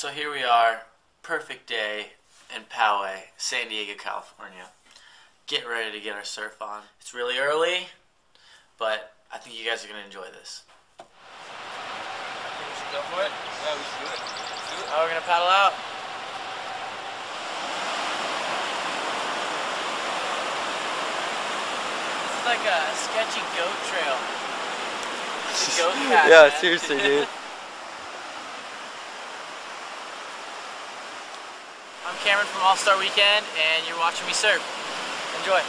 So here we are, perfect day in Poway, San Diego, California. Getting ready to get our surf on. It's really early, but I think you guys are gonna enjoy this. I think we should go for it. Yeah, we should do it. Let's do it. Oh, we're gonna paddle out. This is like a sketchy goat trail. It's a goat path, yeah, seriously, dude. I'm Cameron from Allstar Weekend, and you're watching me surf. Enjoy.